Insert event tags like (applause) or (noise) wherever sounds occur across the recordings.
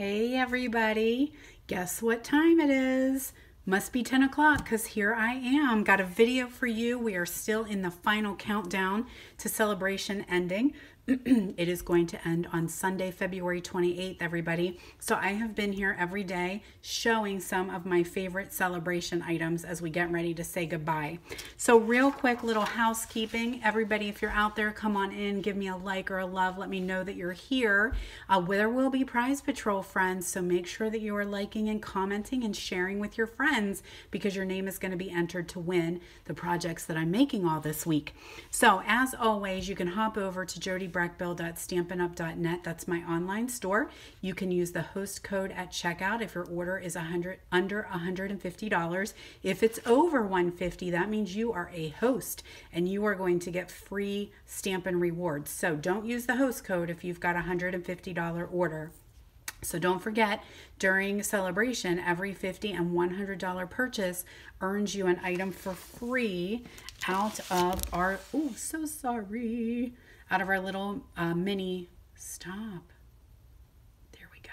Hey everybody, guess what time it is? Must be 10 o'clock because here I am. Got a video for you. We are still in the final countdown to Saleabration ending. It is going to end on Sunday, February 28th, everybody. So I have been here every day showing some of my favorite Saleabration items as we get ready to say goodbye. So real quick little housekeeping. Everybody, if you're out there, come on in, give me a like or a love. Let me know that you're here. Uh, there will be Prize Patrol friends, so make sure that you are liking and commenting and sharing with your friends because your name is going to be entered to win the projects that I'm making all this week. So as always, you can hop over to Jody brechbill.stampinup.net. That's my online store. You can use the host code at checkout if your order is 100 under $150. If it's over 150, that means you are a host and you are going to get free Stampin' Rewards. So don't use the host code if you've got a $150 order. So don't forget, during Saleabration, every 50 and $100 purchase earns you an item for free out of our, oh, so sorry, out of our little uh, mini, stop. There we go.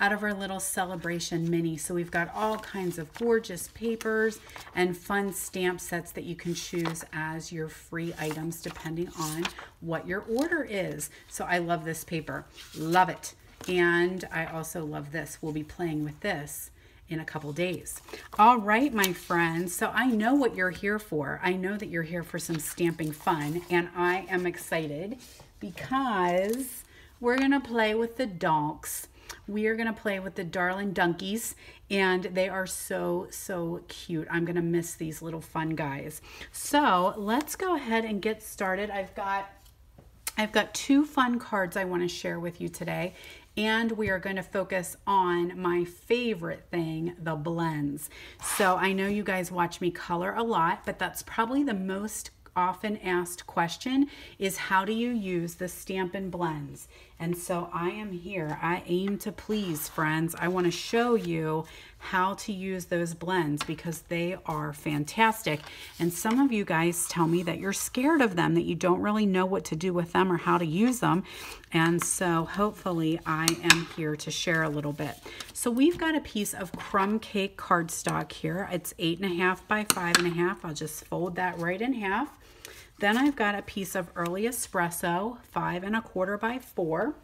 Out of our little Saleabration mini. So we've got all kinds of gorgeous papers and fun stamp sets that you can choose as your free items depending on what your order is. So I love this paper. Love it. And I also love this. We'll be playing with this in a couple days. All right, my friends. So I know what you're here for. I know that you're here for some stamping fun, and I am excited because we're going to play with the donks. We are going to play with the darling donkeys, and they are so, so cute. I'm going to miss these little fun guys. So let's go ahead and get started. I've got I've got two fun cards I want to share with you today and we are going to focus on my favorite thing, the blends. So I know you guys watch me color a lot, but that's probably the most often asked question is how do you use the Stampin' Blends? And so I am here. I aim to please, friends. I want to show you how to use those blends because they are fantastic. And some of you guys tell me that you're scared of them, that you don't really know what to do with them or how to use them. And so hopefully I am here to share a little bit. So we've got a piece of crumb cake cardstock here. It's eight and a half by five and a half. I'll just fold that right in half. Then I've got a piece of early espresso, five and a quarter by four.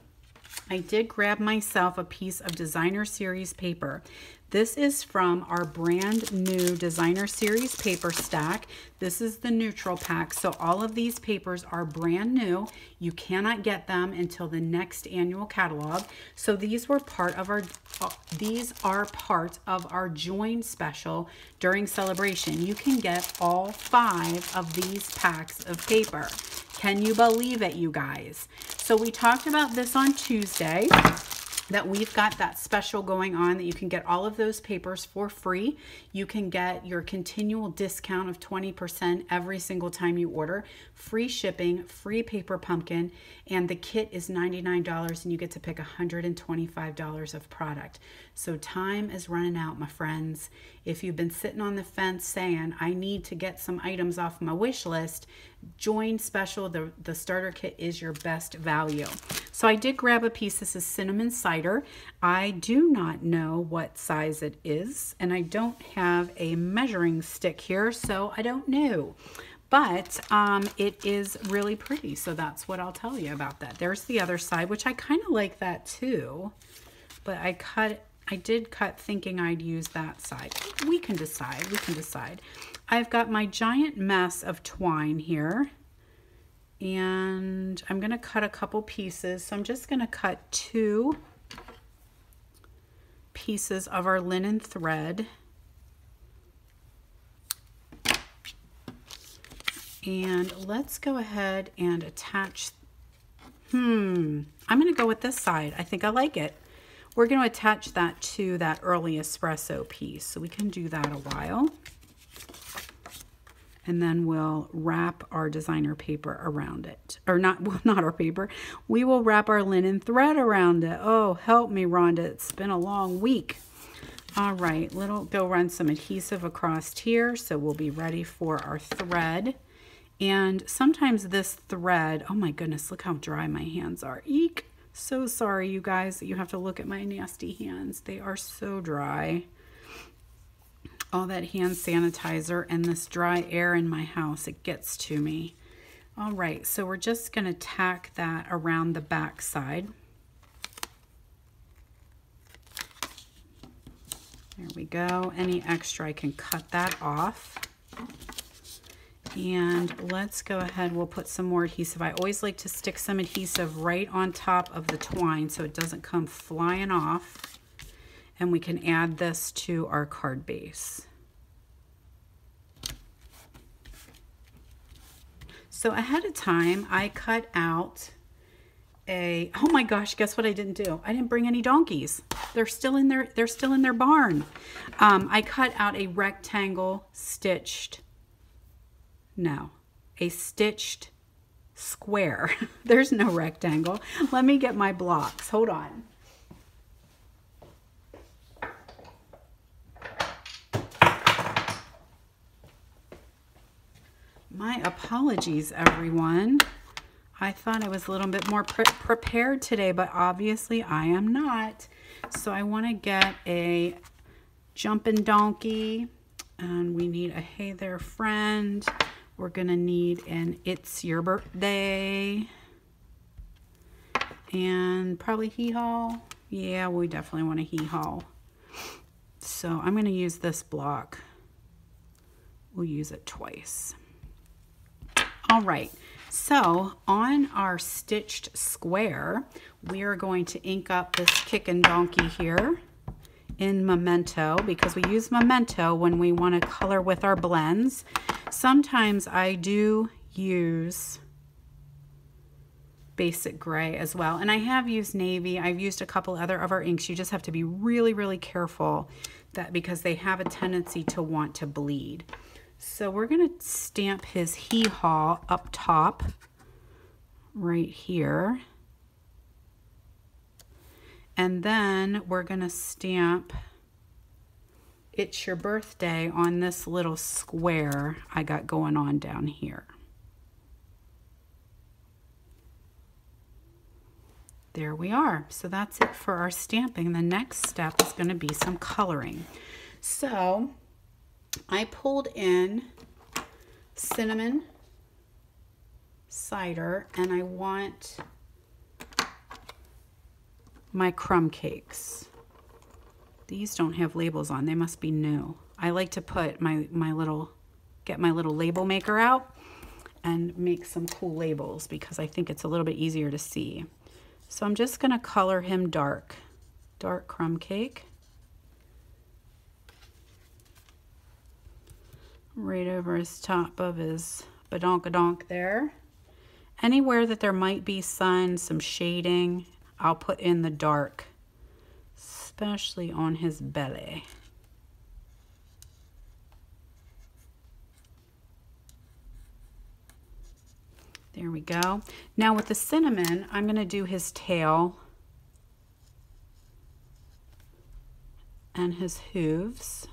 I did grab myself a piece of designer series paper. This is from our brand new designer series paper stack. This is the neutral pack. So all of these papers are brand new. You cannot get them until the next annual catalog. So these were part of our, uh, these are part of our join special during Saleabration. You can get all five of these packs of paper. Can you believe it, you guys? So we talked about this on Tuesday that we've got that special going on that you can get all of those papers for free. You can get your continual discount of 20% every single time you order, free shipping, free paper pumpkin, and the kit is $99 and you get to pick $125 of product. So time is running out, my friends. If you've been sitting on the fence saying, I need to get some items off my wish list, join special. The, the starter kit is your best value. So I did grab a piece. This is cinnamon cider. I do not know what size it is, and I don't have a measuring stick here, so I don't know. But um, it is really pretty, so that's what I'll tell you about that. There's the other side, which I kind of like that too, but I cut I did cut thinking I'd use that side. We can decide. We can decide. I've got my giant mess of twine here. And I'm going to cut a couple pieces. So I'm just going to cut two pieces of our linen thread. And let's go ahead and attach. Hmm, I'm going to go with this side. I think I like it. We're going to attach that to that early espresso piece. So we can do that a while. And then we'll wrap our designer paper around it. Or not, (laughs) well, not our paper. We will wrap our linen thread around it. Oh, help me, Rhonda. It's been a long week. All right, little go run some adhesive across here. So we'll be ready for our thread. And sometimes this thread, oh my goodness, look how dry my hands are. Eek. So sorry, you guys, that you have to look at my nasty hands. They are so dry. All that hand sanitizer and this dry air in my house, it gets to me. All right, so we're just going to tack that around the back side. There we go. Any extra, I can cut that off. And let's go ahead, we'll put some more adhesive. I always like to stick some adhesive right on top of the twine so it doesn't come flying off. And we can add this to our card base. So ahead of time, I cut out a, oh my gosh, guess what I didn't do? I didn't bring any donkeys. They're still in their, they're still in their barn. Um, I cut out a rectangle stitched no, a stitched square. (laughs) There's no rectangle. Let me get my blocks. Hold on. My apologies, everyone. I thought I was a little bit more pre prepared today, but obviously I am not. So I want to get a jumping donkey, and we need a hey there friend. We're going to need an It's Your Birthday. And probably hee haw. Yeah, we definitely want a hee haw. So I'm going to use this block. We'll use it twice. All right, so on our stitched square, we are going to ink up this kicking donkey here in Memento because we use Memento when we want to color with our blends. Sometimes I do use basic gray as well. And I have used navy. I've used a couple other of our inks. You just have to be really, really careful that because they have a tendency to want to bleed. So we're going to stamp his hee-haw up top right here. And then we're going to stamp It's Your Birthday on this little square I got going on down here. There we are. So that's it for our stamping. The next step is going to be some coloring. So I pulled in cinnamon cider and I want my crumb cakes. These don't have labels on. They must be new. I like to put my, my little, get my little label maker out and make some cool labels because I think it's a little bit easier to see. So I'm just going to color him dark. Dark crumb cake. Right over his top of his badonkadonk there. Anywhere that there might be sun, some shading, I'll put in the dark, especially on his belly. There we go. Now with the cinnamon, I'm going to do his tail and his hooves,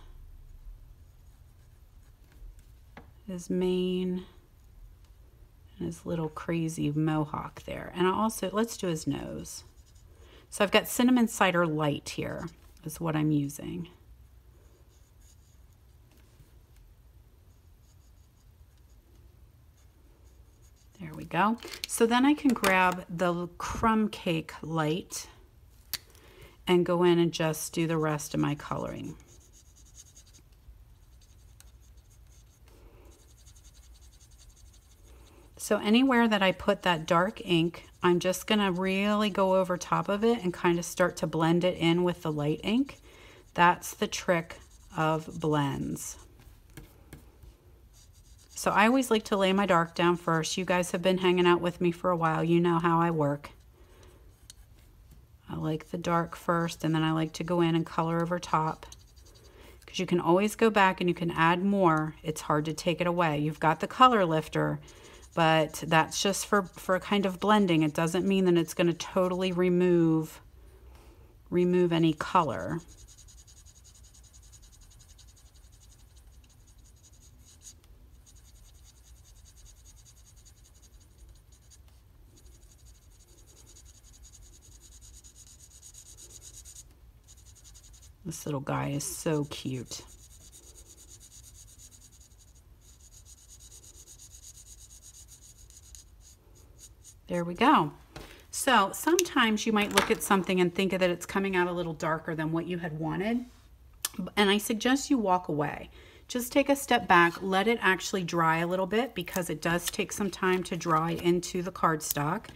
his mane, and his little crazy mohawk there. And I also, let's do his nose. So I've got cinnamon cider light here is what I'm using. There we go. So then I can grab the crumb cake light and go in and just do the rest of my coloring. So anywhere that I put that dark ink, I'm just to really go over top of it and kind of start to blend it in with the light ink. That's the trick of blends. So I always like to lay my dark down first. You guys have been hanging out with me for a while. You know how I work. I like the dark first and then I like to go in and color over top because you can always go back and you can add more. It's hard to take it away. You've got the color lifter, but that's just for, for kind of blending. It doesn't mean that it's gonna totally remove, remove any color. This little guy is so cute. There we go. So sometimes you might look at something and think that it's coming out a little darker than what you had wanted. And I suggest you walk away. Just take a step back, let it actually dry a little bit because it does take some time to dry into the cardstock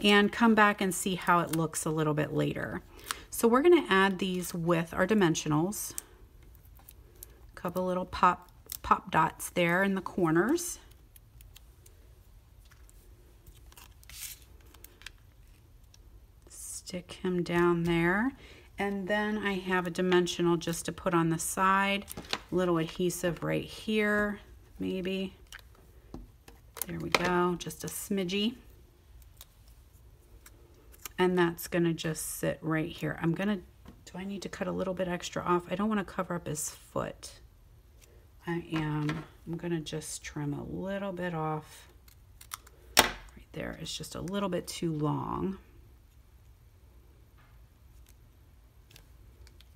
and come back and see how it looks a little bit later. So we're going to add these with our dimensionals. A couple little pop, pop dots there in the corners. Stick him down there. And then I have a dimensional just to put on the side. A little adhesive right here, maybe. There we go, just a smidgy and that's gonna just sit right here. I'm gonna, do I need to cut a little bit extra off? I don't wanna cover up his foot. I am, I'm gonna just trim a little bit off right there. It's just a little bit too long.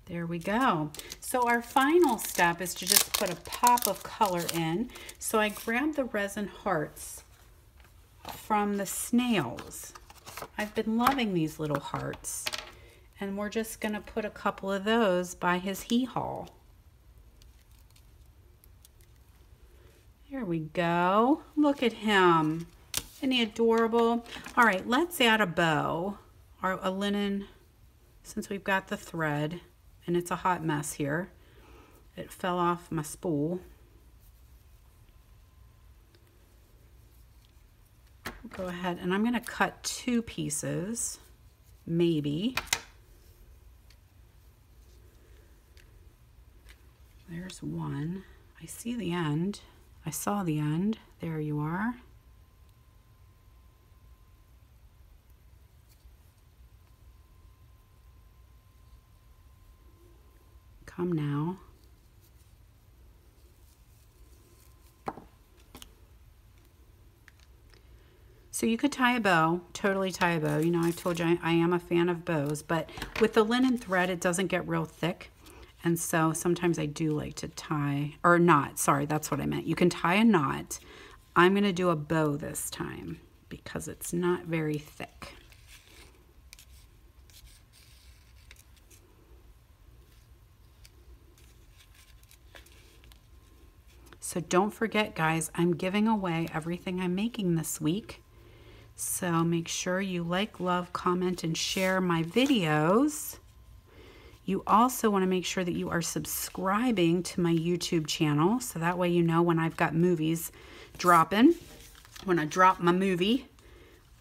There we go. So our final step is to just put a pop of color in. So I grabbed the resin hearts from the snails. I've been loving these little hearts. And we're just going to put a couple of those by his hee-haw. There we go. Look at him. Isn't he adorable? All right, let's add a bow or a linen since we've got the thread and it's a hot mess here. It fell off my spool. go ahead and I'm going to cut two pieces, maybe. There's one. I see the end. I saw the end. There you are. Come now. So you could tie a bow, totally tie a bow. You know, I've told you I, I am a fan of bows, but with the linen thread, it doesn't get real thick. And so sometimes I do like to tie, or knot, sorry, that's what I meant. You can tie a knot. I'm going to do a bow this time because it's not very thick. So don't forget, guys, I'm giving away everything I'm making this week. So make sure you like, love, comment, and share my videos. You also want to make sure that you are subscribing to my YouTube channel. So that way you know when I've got movies dropping, when I drop my movie.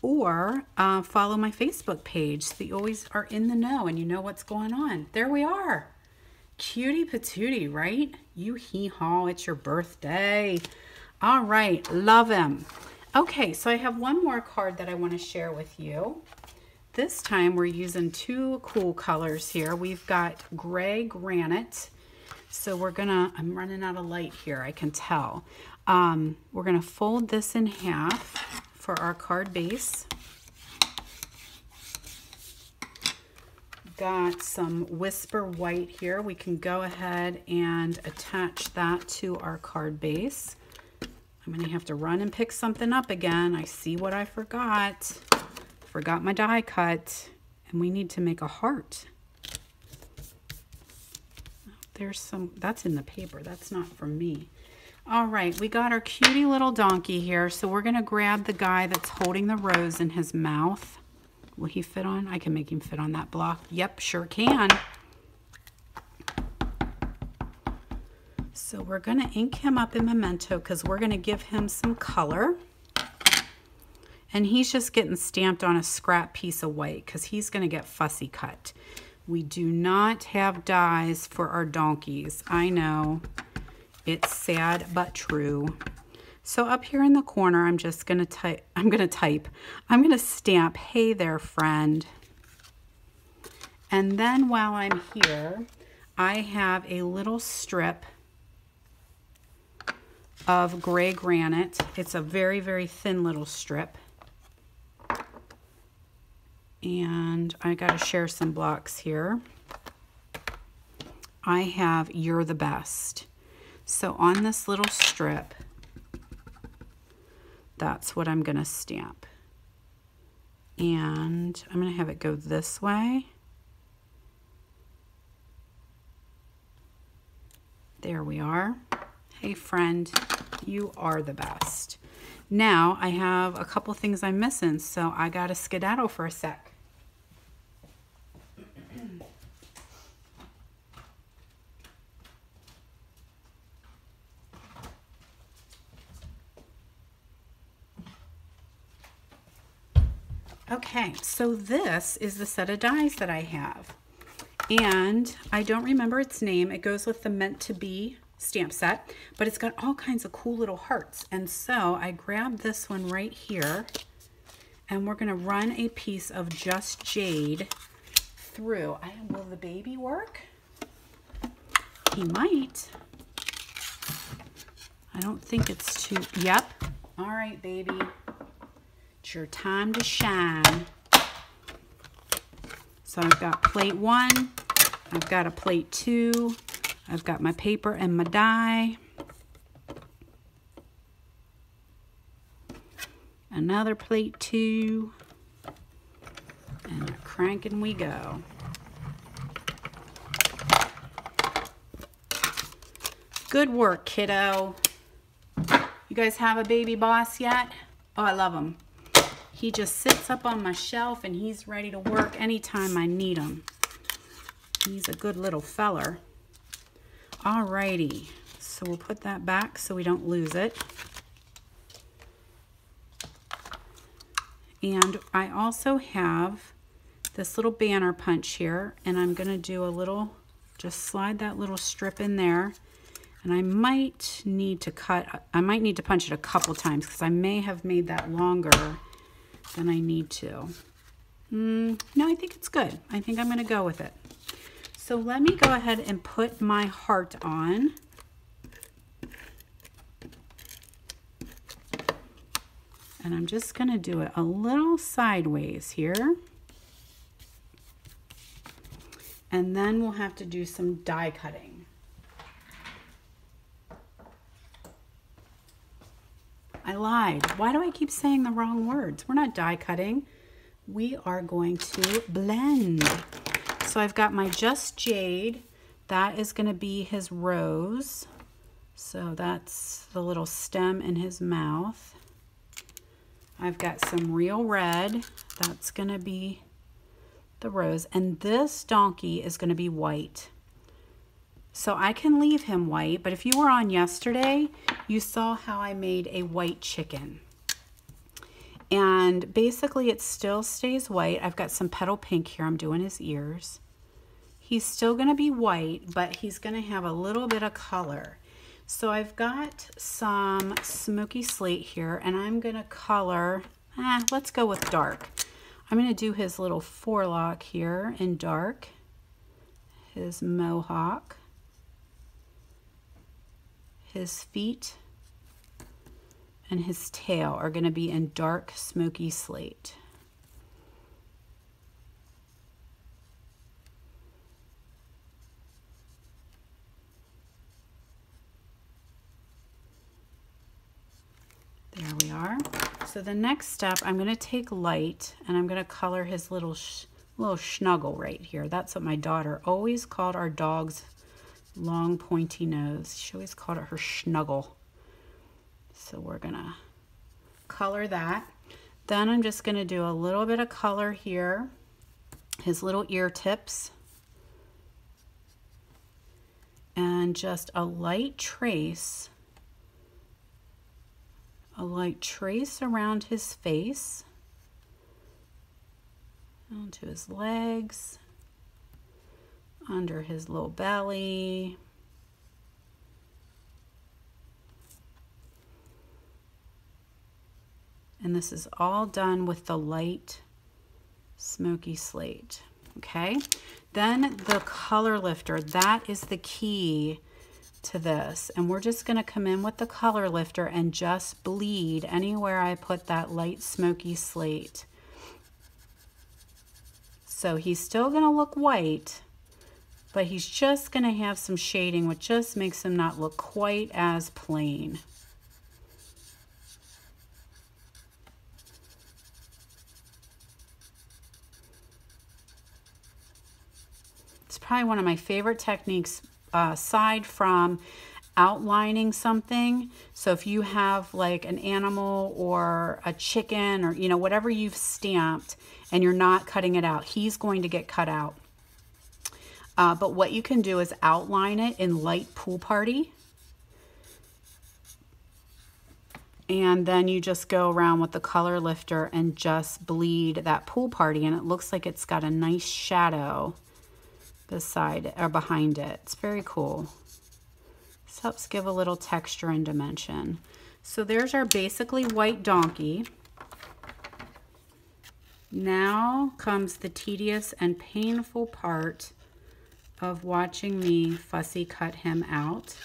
Or uh, follow my Facebook page so that you always are in the know and you know what's going on. There we are. Cutie patootie, right? You hee-haw, it's your birthday. All right, love him. Okay, so I have one more card that I want to share with you. This time we're using two cool colors here. We've got gray granite. So we're gonna, I'm running out of light here, I can tell. Um, we're gonna fold this in half for our card base. Got some Whisper White here. We can go ahead and attach that to our card base. I'm going to have to run and pick something up again. I see what I forgot. Forgot my die cut. And we need to make a heart. There's some, that's in the paper. That's not from me. All right, we got our cutie little donkey here. So we're going to grab the guy that's holding the rose in his mouth. Will he fit on? I can make him fit on that block. Yep, sure can. So we're going to ink him up in Memento because we're going to give him some color. And he's just getting stamped on a scrap piece of white because he's going to get fussy cut. We do not have dies for our donkeys. I know. It's sad but true. So up here in the corner, I'm just going to type, I'm going to type, I'm going to stamp, hey there, friend. And then while I'm here, I have a little strip of gray granite. It's a very, very thin little strip. And I got to share some blocks here. I have You're the Best. So on this little strip, that's what I'm going to stamp. And I'm going to have it go this way. There we are. Hey friend, you are the best. Now I have a couple things I'm missing, so I got to skedaddle for a sec. Okay, so this is the set of dies that I have. And I don't remember its name. It goes with the Meant to Be stamp set, but it's got all kinds of cool little hearts. And so I grabbed this one right here and we're gonna run a piece of Just Jade through. I, will the baby work? He might. I don't think it's too, yep. All right, baby. It's your time to shine. So I've got plate one, I've got a plate two, I've got my paper and my die. Another plate two, and cranking we go. Good work, kiddo. You guys have a baby boss yet? Oh, I love him. He just sits up on my shelf and he's ready to work anytime I need him. He's a good little feller. Alrighty, so we'll put that back so we don't lose it. And I also have this little banner punch here and I'm gonna do a little, just slide that little strip in there and I might need to cut, I might need to punch it a couple times because I may have made that longer than I need to. Mm, no, I think it's good. I think I'm going to go with it. So let me go ahead and put my heart on. And I'm just going to do it a little sideways here. And then we'll have to do some die cutting. I lied. Why do I keep saying the wrong words? We're not die cutting. We are going to blend. So I've got my Just Jade. That is going to be his rose. So that's the little stem in his mouth. I've got some real red. That's going to be the rose. And this donkey is going to be white. So I can leave him white, but if you were on yesterday, you saw how I made a white chicken. And basically it still stays white. I've got some petal pink here. I'm doing his ears. He's still to be white, but he's to have a little bit of color. So I've got some smoky slate here, and I'm to color, eh, let's go with dark. I'm to do his little forelock here in dark, his mohawk his feet and his tail are going to be in dark smoky slate. There we are. So the next step, I'm going to take light and I'm going to color his little little snuggle right here. That's what my daughter always called our dog's long pointy nose. She always called it her snuggle. So we're gonna color that. Then I'm just gonna do a little bit of color here, his little ear tips, and just a light trace, a light trace around his face, onto his legs, under his low belly. And this is all done with the light smoky slate. Okay, then the color lifter, that is the key to this. And we're just gonna come in with the color lifter and just bleed anywhere I put that light smoky slate. So he's still gonna look white, but he's just going to have some shading, which just makes him not look quite as plain. It's probably one of my favorite techniques uh, aside from outlining something. So if you have like an animal or a chicken or, you know, whatever you've stamped and you're not cutting it out, he's going to get cut out. Uh, but what you can do is outline it in light pool party. And then you just go around with the color lifter and just bleed that pool party. And it looks like it's got a nice shadow beside or behind it. It's very cool. This helps give a little texture and dimension. So there's our basically white donkey. Now comes the tedious and painful part of watching me fussy cut him out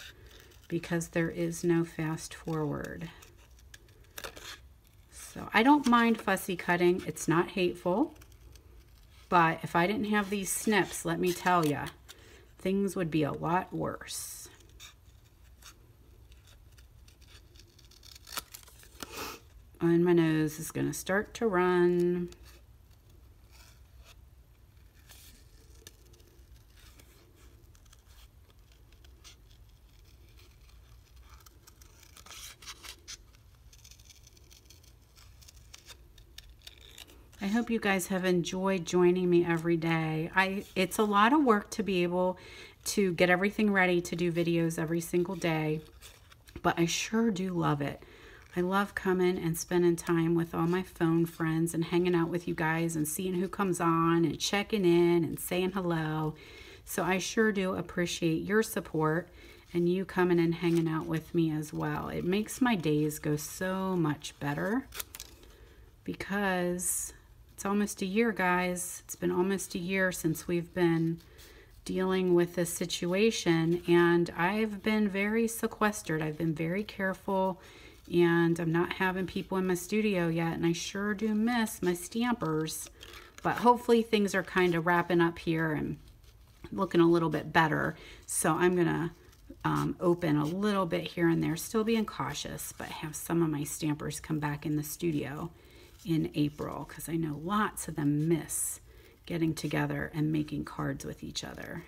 because there is no fast forward. So I don't mind fussy cutting. It's not hateful. But if I didn't have these snips, let me tell you, things would be a lot worse. And my nose is going to start to run. Hope you guys have enjoyed joining me every day. I It's a lot of work to be able to get everything ready to do videos every single day, but I sure do love it. I love coming and spending time with all my phone friends and hanging out with you guys and seeing who comes on and checking in and saying hello. So I sure do appreciate your support and you coming and hanging out with me as well. It makes my days go so much better because it's almost a year, guys. It's been almost a year since we've been dealing with this situation, and I've been very sequestered. I've been very careful, and I'm not having people in my studio yet, and I sure do miss my stampers. But hopefully things are kind of wrapping up here and looking a little bit better. So I'm going to um, open a little bit here and there, still being cautious, but have some of my stampers come back in the studio in April because I know lots of them miss getting together and making cards with each other.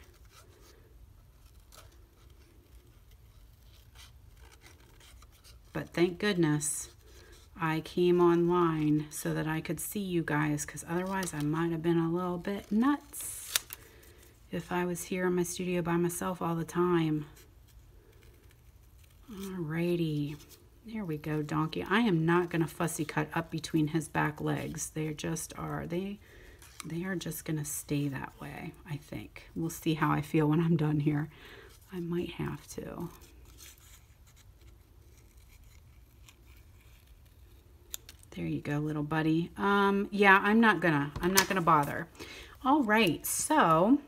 But thank goodness I came online so that I could see you guys because otherwise I might have been a little bit nuts if I was here in my studio by myself all the time. Alrighty. There we go, donkey. I am not going to fussy cut up between his back legs. They just are. They they are just going to stay that way, I think. We'll see how I feel when I'm done here. I might have to. There you go, little buddy. Um, yeah, I'm not gonna, I'm not gonna bother. All right, so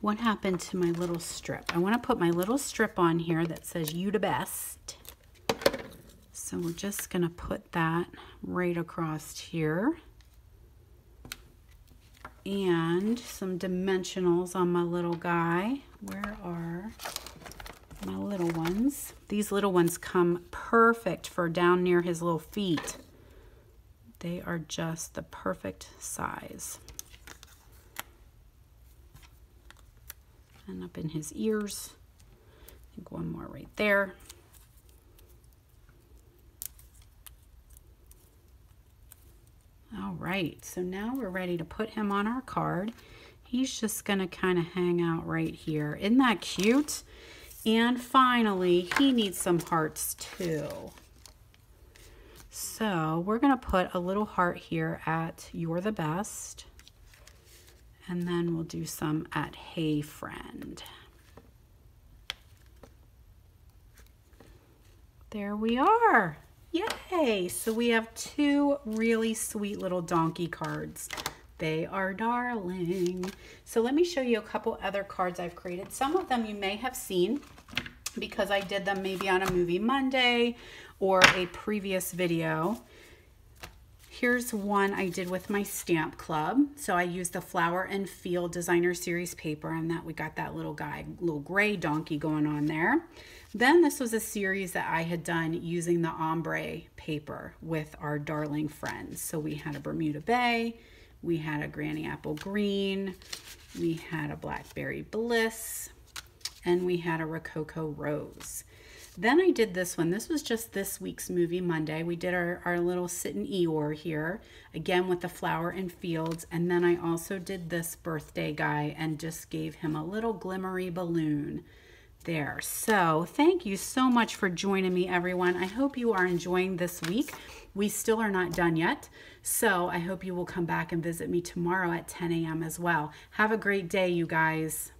what happened to my little strip? I wanna put my little strip on here that says you the best. So we're just going to put that right across here. And some dimensionals on my little guy. Where are my little ones? These little ones come perfect for down near his little feet. They are just the perfect size. And up in his ears. I think one more right there. All right, so now we're ready to put him on our card. He's just gonna kind of hang out right here. Isn't that cute? And finally, he needs some hearts too. So we're gonna put a little heart here at You're the Best. And then we'll do some at Hey Friend. There we are. Yay! So we have two really sweet little donkey cards. They are darling. So let me show you a couple other cards I've created. Some of them you may have seen because I did them maybe on a Movie Monday or a previous video. Here's one I did with my stamp club. So I used the Flower and Field Designer Series paper and that we got that little guy, little gray donkey going on there. Then this was a series that I had done using the ombre paper with our darling friends. So we had a Bermuda Bay, we had a Granny Apple Green, we had a Blackberry Bliss, and we had a Rococo Rose. Then I did this one. This was just this week's movie Monday. We did our, our little sit in Eeyore here, again with the flower and fields. And then I also did this birthday guy and just gave him a little glimmery balloon there. So thank you so much for joining me, everyone. I hope you are enjoying this week. We still are not done yet. So I hope you will come back and visit me tomorrow at 10 a.m. as well. Have a great day, you guys.